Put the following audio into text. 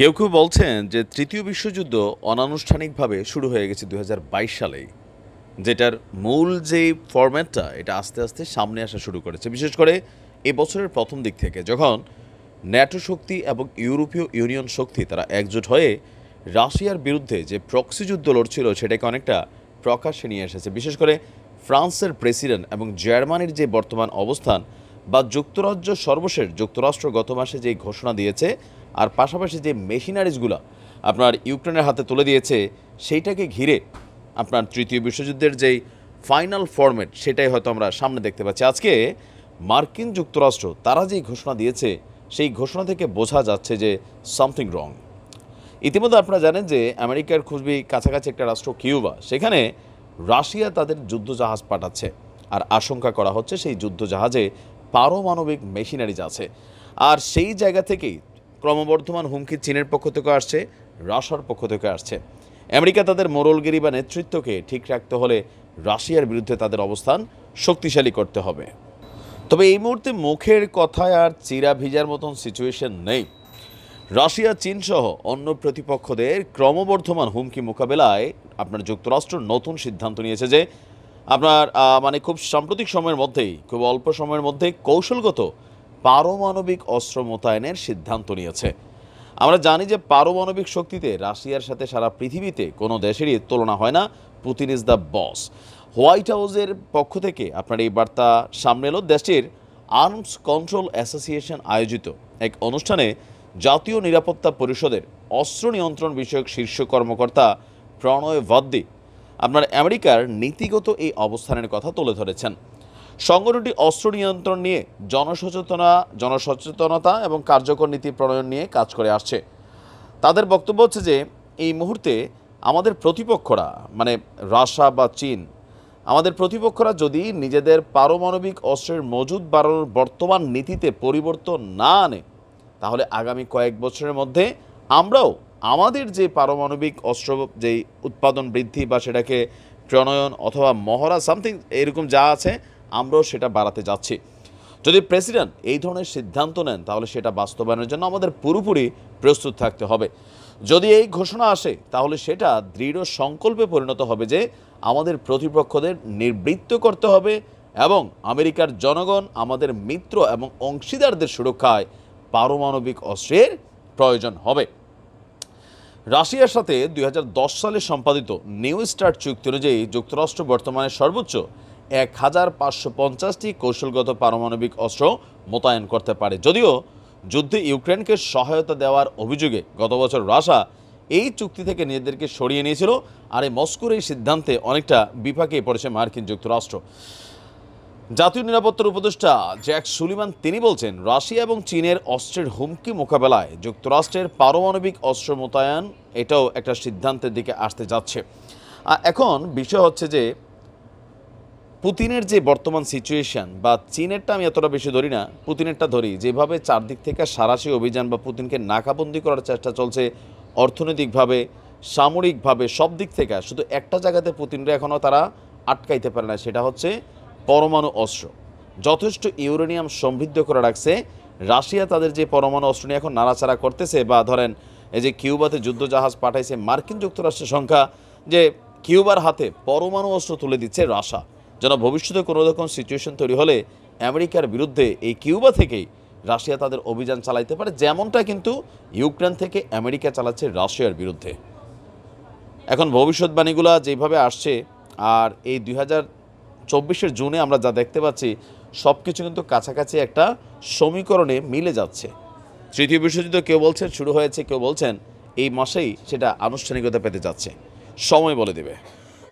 কেউ কেউ বলছেন যে তৃতীয় বিশ্বযুদ্ধ অনানুষ্ঠানিকভাবে শুরু হয়ে গেছে দু হাজার বাইশ সালেই। যেটার মূল যে ফরম্যাটটা, এটা আস্তে আস্তে সামনে আসা শুরু করেছে। বিশেষ করে এ বছরের প্রথম দিক থেকে, যখন ন্যাটো শক্তি এবং ইউরোপীয় ইউনিয়ন শক্তি তারা একজোট হয়ে রাশিয়ার বিরুদ্ধে যে প্রক্সি যুদ্ধ লড়ছিল, সেটাকে অনেকটা প্রকাশ্যে নিয়ে এসেছে। বিশেষ করে ফ্রান্সের প্রেসিডেন্ট এবং জার্মানির যে বর্তমান অবস্থান বা যুক্তরাজ্য সর্বশেষ, যুক্তরাষ্ট্র গত মাসে যে ঘোষণা দিয়েছে আর পাশাপাশি যে মেশিনারিজগুলো আপনার ইউক্রেনের হাতে তুলে দিয়েছে, সেইটাকে ঘিরে আপনার তৃতীয় বিশ্বযুদ্ধের যেই ফাইনাল ফরম্যাট, সেটাই হয়তো আমরা সামনে দেখতে পাচ্ছি। আজকে মার্কিন যুক্তরাষ্ট্র, তারা যেই ঘোষণা দিয়েছে, সেই ঘোষণা থেকে বোঝা যাচ্ছে যে সামথিং রং ইতিমধ্যে আপনারা জানেন যে আমেরিকার খুবই কাছাকাছি একটা রাষ্ট্র কিউবা, সেখানে রাশিয়া তাদের যুদ্ধজাহাজ পাঠাচ্ছে আর আশঙ্কা করা হচ্ছে সেই যুদ্ধজাহাজে পারমাণবিক মেশিনারিজ আছে। আর সেই জায়গা থেকেই ক্রমবর্ধমান হুমকি চীনের পক্ষ থেকে আসছে, রাশিয়ার পক্ষ থেকে আসছে। আমেরিকা তাদের মোরলগিরি বা নেতৃত্বকে ঠিক রাখতে হলে রাশিয়ার বিরুদ্ধে তাদের অবস্থান শক্তিশালী করতে হবে। তবে এই মুহূর্তে মুখের কথায় আর চিরা ভিজার মতন সিচুয়েশন নেই। রাশিয়া, চীন সহ অন্য প্রতিপক্ষদের ক্রমবর্ধমান হুমকি মোকাবেলায় আপনার যুক্তরাষ্ট্র নতুন সিদ্ধান্ত নিয়েছে যে আপনার মানে খুব সাম্প্রতিক সময়ের মধ্যেই, খুব অল্প সময়ের মধ্যে কৌশলগত পারমাণবিক অস্ত্র মোতায়েনের সিদ্ধান্ত নিয়েছে। আমরা জানি যে পারমাণবিক শক্তিতে রাশিয়ার সাথে সারা পৃথিবীতে কোনো দেশেরই তুলনা হয় না। Putin is the boss. White হাউসের পক্ষ থেকে আপনার এই বার্তা সামনে এলো। দেশটির আর্মস কন্ট্রোল অ্যাসোসিয়েশন আয়োজিত এক অনুষ্ঠানে জাতীয় নিরাপত্তা পরিষদের অস্ত্র নিয়ন্ত্রণ বিষয়ক শীর্ষ কর্মকর্তা প্রণয় ভাদ্দি আপনার আমেরিকার নীতিগত এই অবস্থানের কথা তুলে ধরেছেন। সংগঠনটি অস্ত্র নিয়ন্ত্রণ নিয়ে জনসচেতনা, জনসচেতনতা এবং কার্যকর নীতি প্রণয়ন নিয়ে কাজ করে আসছে। তাদের বক্তব্য হচ্ছে যে, এই মুহূর্তে আমাদের প্রতিপক্ষরা মানে রাশিয়া বা চীন, আমাদের প্রতিপক্ষরা যদি নিজেদের পারমাণবিক অস্ত্রের মজুদ বাড়ানোর বর্তমান নীতিতে পরিবর্তন না আনে, তাহলে আগামী কয়েক বছরের মধ্যে আমরাও আমাদের যে পারমাণবিক অস্ত্র, যেই উৎপাদন বৃদ্ধি বা সেটাকে প্রণয়ন অথবা মহড়া, সামথিং, এরকম যা আছে আমরাও সেটা বাড়াতে যাচ্ছি। যদি প্রেসিডেন্ট এই ধরনের সিদ্ধান্ত নেন, তাহলে সেটা বাস্তবায়নের জন্য আমাদের পুরোপুরি প্রস্তুত থাকতে হবে। যদি এই ঘোষণা আসে, তাহলে সেটা দৃঢ় সংকল্পে পরিণত হবে যে আমাদের প্রতিপক্ষদের নিবৃত্ত করতে হবে এবং আমেরিকার জনগণ আমাদের মিত্র এবং অংশীদারদের সুরক্ষায় পারমাণবিক অস্ত্রের প্রয়োজন হবে। রাশিয়ার সাথে দুই হাজার দশ সালে সম্পাদিত নিউ স্টার্ট চুক্তি অনুযায়ী যুক্তরাষ্ট্র বর্তমানে সর্বোচ্চ এক হাজার পাঁচশো পঞ্চাশটি কৌশলগত পারমাণবিক অস্ত্র মোতায়েন করতে পারে। যদিও যুদ্ধে ইউক্রেনকে সহায়তা দেওয়ার অভিযোগে গত বছর রাশা এই চুক্তি থেকে নিজেদেরকে সরিয়ে নিয়েছিল, আর এই মস্কোর এই সিদ্ধান্তে অনেকটা বিপাকে পড়েছে মার্কিন যুক্তরাষ্ট্র। জাতীয় নিরাপত্তার উপদেষ্টা জ্যাক সুলিমান তিনি বলছেন, রাশিয়া এবং চীনের অস্ত্রের হুমকি মোকাবেলায় যুক্তরাষ্ট্রের পারমাণবিক অস্ত্র মোতায়েন এটাও একটা সিদ্ধান্তের দিকে আসতে যাচ্ছে। এখন বিষয় হচ্ছে যে পুতিনের যে বর্তমান সিচুয়েশন বা চীনেরটা আমি এতটা বেশি ধরি না, পুতিনেরটা ধরি। যেভাবে চারদিক থেকে সারাশি অভিযান বা পুতিনকে নাকাবন্দি করার চেষ্টা চলছে, অর্থনৈতিকভাবে, সামরিকভাবে, সব দিক থেকে, শুধু একটা জায়গাতে পুতিনরা এখনও তারা আটকাইতে পারে না, সেটা হচ্ছে পরমাণু অস্ত্র। যথেষ্ট ইউরেনিয়াম সমৃদ্ধ করে রাখছে। রাশিয়া তাদের যে পরমাণু অস্ত্র নিয়ে এখন নাড়াচাড়া করতেছে বা ধরেন এই যে কিউবাতে যুদ্ধজাহাজ পাঠাইছে, মার্কিন যুক্তরাষ্ট্রের সংখ্যা, যে কিউবার হাতে পরমাণু অস্ত্র তুলে দিচ্ছে রাশা যেন ভবিষ্যতে কোনো রকম সিচুয়েশন তৈরি হলে আমেরিকার বিরুদ্ধে এই কিউবা থেকেই রাশিয়া তাদের অভিযান চালাইতে পারে, যেমনটা কিন্তু ইউক্রেন থেকে আমেরিকা চালাচ্ছে রাশিয়ার বিরুদ্ধে। এখন ভবিষ্যৎবাণীগুলো যেভাবে আসছে, আর এই দুই হাজার চব্বিশের জুনে আমরা যা দেখতে পাচ্ছি সব কিছু কিন্তু কাছাকাছি একটা সমীকরণে মিলে যাচ্ছে। তৃতীয় বিশ্বযুদ্ধ কেউ বলছেন, শুরু হয়েছে, কেউ বলছেন, এই মাসেই সেটা আনুষ্ঠানিকতা পেতে যাচ্ছে। সময় বলে দেবে।